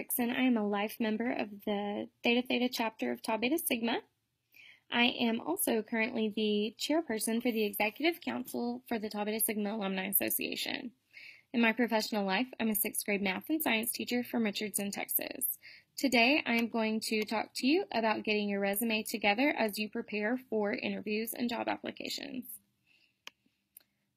Rixon. I am a life member of the Theta Theta chapter of Tau Beta Sigma. I am also currently the chairperson for the Executive Council for the Tau Beta Sigma Alumni Association. In my professional life, I'm a sixth grade math and science teacher from Richardson, Texas. Today, I am going to talk to you about getting your resume together as you prepare for interviews and job applications.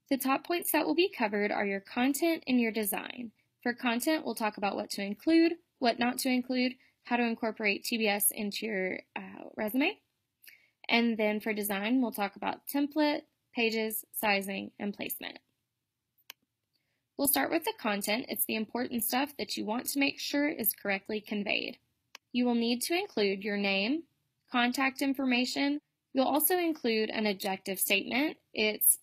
The top points that will be covered are your content and your design. For content, we'll talk about what to include, what not to include, how to incorporate TBS into your uh, resume. And then for design, we'll talk about template, pages, sizing, and placement. We'll start with the content. It's the important stuff that you want to make sure is correctly conveyed. You will need to include your name, contact information. You'll also include an objective statement. It's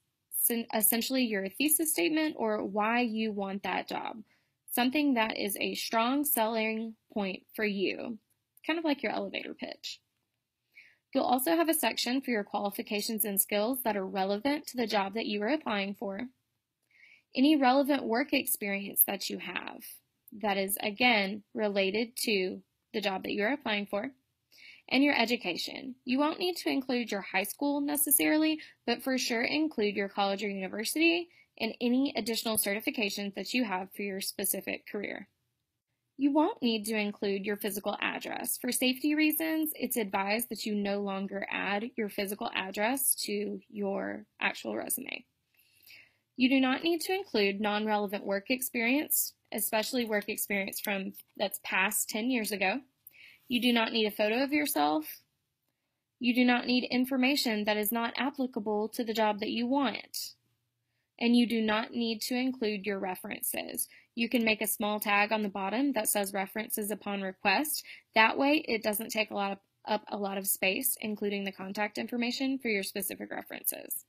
essentially your thesis statement or why you want that job. Something that is a strong selling point for you, kind of like your elevator pitch. You'll also have a section for your qualifications and skills that are relevant to the job that you are applying for. Any relevant work experience that you have that is, again, related to the job that you're applying for and your education. You won't need to include your high school necessarily, but for sure include your college or university and any additional certifications that you have for your specific career. You won't need to include your physical address. For safety reasons, it's advised that you no longer add your physical address to your actual resume. You do not need to include non-relevant work experience, especially work experience from that's past 10 years ago. You do not need a photo of yourself. You do not need information that is not applicable to the job that you want. And you do not need to include your references. You can make a small tag on the bottom that says references upon request. That way it doesn't take a lot of, up a lot of space, including the contact information for your specific references.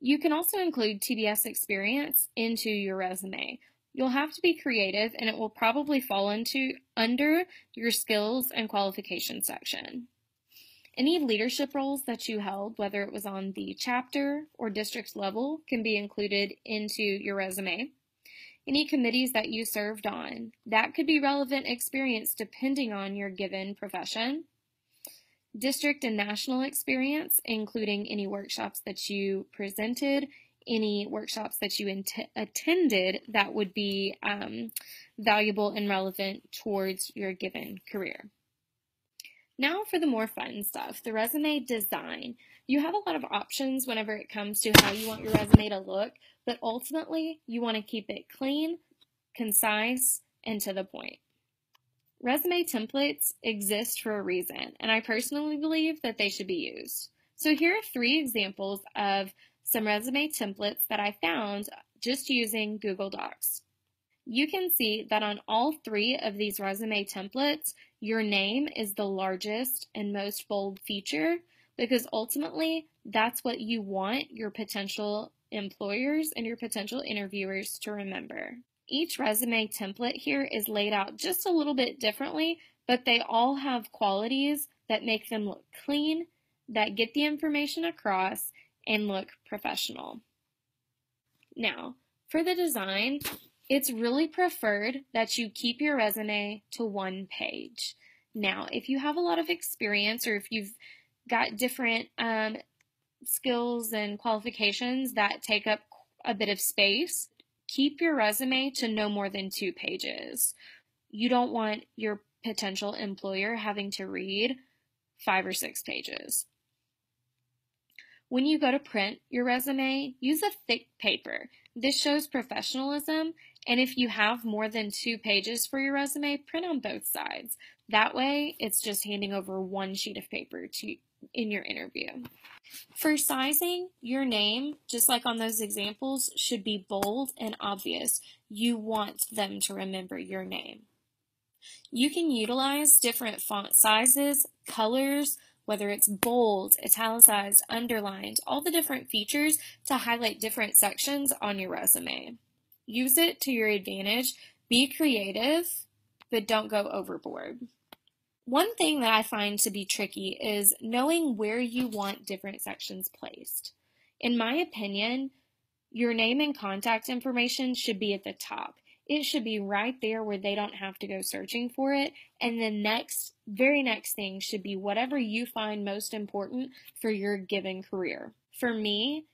You can also include TBS experience into your resume. You'll have to be creative and it will probably fall into under your skills and qualifications section. Any leadership roles that you held, whether it was on the chapter or district level, can be included into your resume. Any committees that you served on, that could be relevant experience depending on your given profession. District and national experience, including any workshops that you presented any workshops that you attended that would be um, valuable and relevant towards your given career. Now for the more fun stuff, the resume design. You have a lot of options whenever it comes to how you want your resume to look, but ultimately you want to keep it clean, concise, and to the point. Resume templates exist for a reason, and I personally believe that they should be used. So here are three examples of some resume templates that I found just using Google Docs. You can see that on all three of these resume templates, your name is the largest and most bold feature because ultimately that's what you want your potential employers and your potential interviewers to remember. Each resume template here is laid out just a little bit differently, but they all have qualities that make them look clean, that get the information across, and look professional. Now, for the design, it's really preferred that you keep your resume to one page. Now, if you have a lot of experience or if you've got different um, skills and qualifications that take up a bit of space, keep your resume to no more than two pages. You don't want your potential employer having to read five or six pages. When you go to print your resume, use a thick paper. This shows professionalism, and if you have more than two pages for your resume, print on both sides. That way, it's just handing over one sheet of paper to in your interview. For sizing, your name, just like on those examples, should be bold and obvious. You want them to remember your name. You can utilize different font sizes, colors, whether it's bold, italicized, underlined, all the different features to highlight different sections on your resume. Use it to your advantage. Be creative, but don't go overboard. One thing that I find to be tricky is knowing where you want different sections placed. In my opinion, your name and contact information should be at the top. it should be right there where they don't have to go searching for it. And the next, very next thing should be whatever you find most important for your given career. For me,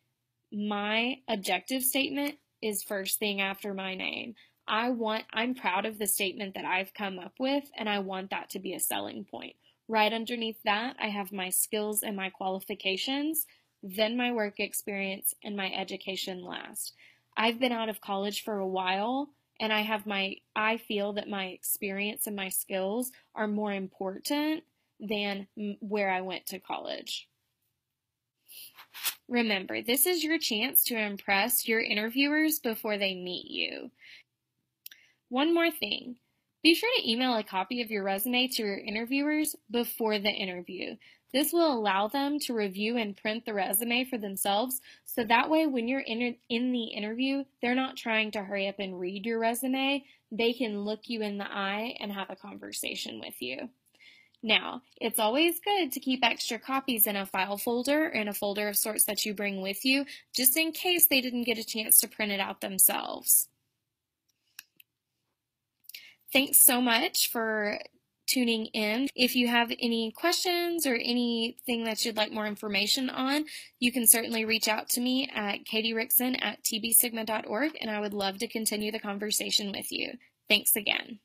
my objective statement is first thing after my name. I want, I'm proud of the statement that I've come up with, and I want that to be a selling point. Right underneath that, I have my skills and my qualifications, then my work experience, and my education last. I've been out of college for a while, and I have my I feel that my experience and my skills are more important than where I went to college. Remember, this is your chance to impress your interviewers before they meet you. One more thing. Be sure to email a copy of your resume to your interviewers before the interview. This will allow them to review and print the resume for themselves, so that way when you're in, in the interview, they're not trying to hurry up and read your resume. They can look you in the eye and have a conversation with you. Now, it's always good to keep extra copies in a file folder or in a folder of sorts that you bring with you, just in case they didn't get a chance to print it out themselves. Thanks so much for tuning in. If you have any questions or anything that you'd like more information on, you can certainly reach out to me at katierixon at tbsigma.org, and I would love to continue the conversation with you. Thanks again.